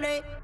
décoller.